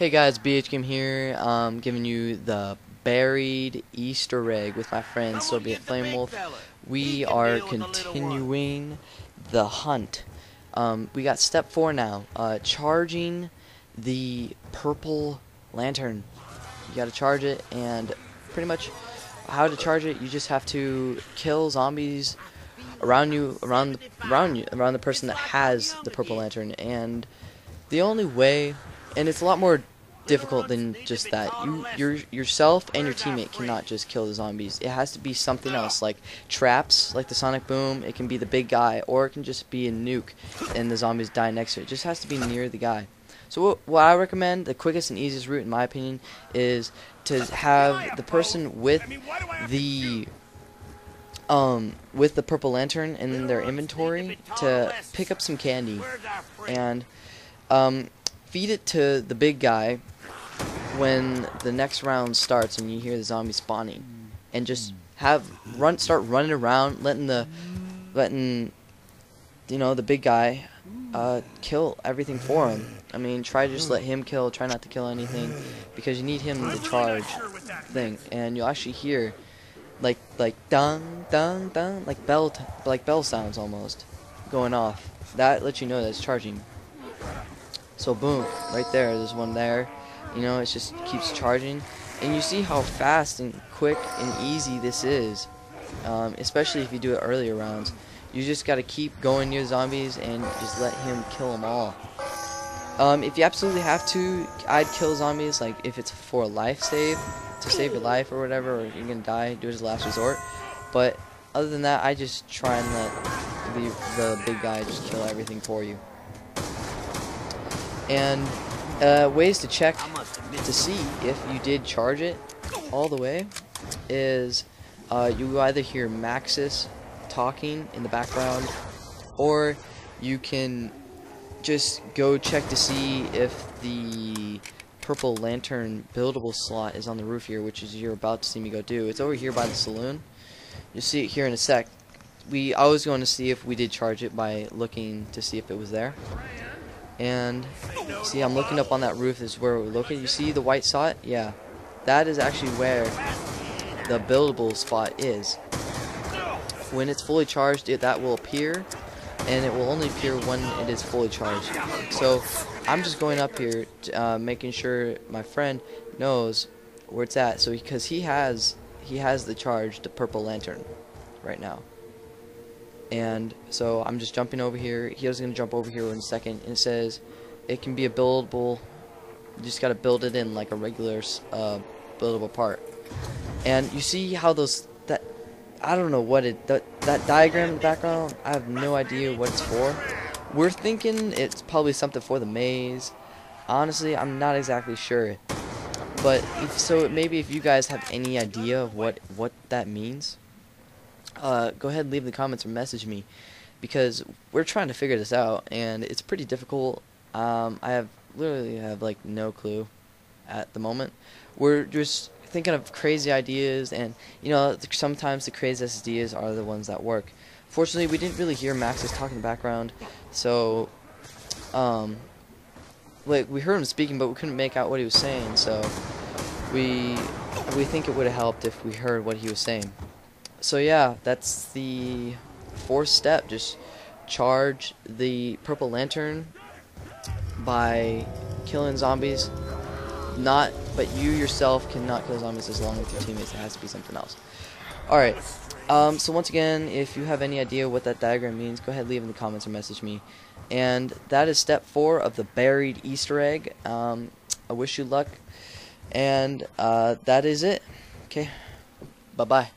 Hey guys, BH Game here, um, giving you the buried Easter egg with my friend Soviet Flame Wolf. We are continuing the hunt. Um, we got step four now, uh, charging the purple lantern. You gotta charge it, and pretty much how to charge it, you just have to kill zombies around you, around, around you, around the person that has the purple lantern, and the only way and it's a lot more difficult than just that. You, your, yourself and your teammate cannot just kill the zombies. It has to be something else, like traps, like the sonic boom. It can be the big guy, or it can just be a nuke, and the zombies die next to it. It just has to be near the guy. So what, what I recommend, the quickest and easiest route, in my opinion, is to have the person with the um, with the purple lantern in their inventory to pick up some candy and um, feed it to the big guy when the next round starts and you hear the zombie spawning, and just have run start running around, letting the letting you know the big guy uh, kill everything for him. I mean, try to just let him kill. Try not to kill anything because you need him to charge thing, and you'll actually hear like like dun dun dun like bell like bell sounds almost going off. That lets you know that it's charging. So boom, right there, there's one there. You know, it just keeps charging. And you see how fast and quick and easy this is. Um, especially if you do it earlier rounds. You just got to keep going near zombies and just let him kill them all. Um, if you absolutely have to, I'd kill zombies, like if it's for a life save, to save your life or whatever, or you're gonna die, do it as a last resort. But other than that, I just try and let the, the big guy just kill everything for you. And uh, ways to check to see if you did charge it. All the way is uh, you either hear Maxis talking in the background or you can just go check to see if the purple lantern buildable slot is on the roof here which is you're about to see me go do. It's over here by the saloon. You'll see it here in a sec. We I was going to see if we did charge it by looking to see if it was there and see, I'm looking up on that roof. Is where we're looking. You see the white spot? Yeah. That is actually where the buildable spot is. When it's fully charged, it, that will appear, and it will only appear when it is fully charged. So I'm just going up here, uh, making sure my friend knows where it's at. So because he has he has the charged purple lantern right now. And so I'm just jumping over here. He was going to jump over here in a second. And it says it can be a buildable. You just got to build it in like a regular uh, buildable part. And you see how those that I don't know what it that that diagram in the background. I have no idea what it's for. We're thinking it's probably something for the maze. Honestly, I'm not exactly sure. But if, so maybe if you guys have any idea of what what that means, uh, go ahead and leave the comments or message me because we're trying to figure this out and it's pretty difficult. Um, I have literally have like no clue at the moment. We're just thinking of crazy ideas and you know sometimes the craziest ideas are the ones that work. Fortunately, we didn't really hear Maxis talk in the background, so um, like we heard him speaking, but we couldn't make out what he was saying. So we we think it would have helped if we heard what he was saying so yeah, that's the fourth step. Just charge the purple lantern by killing zombies. Not, but you yourself cannot kill zombies as long as your teammates. It has to be something else. Alright, um, so once again, if you have any idea what that diagram means, go ahead leave in the comments or message me. And that is step four of the buried Easter egg. Um, I wish you luck. And uh, that is it. Okay, bye-bye.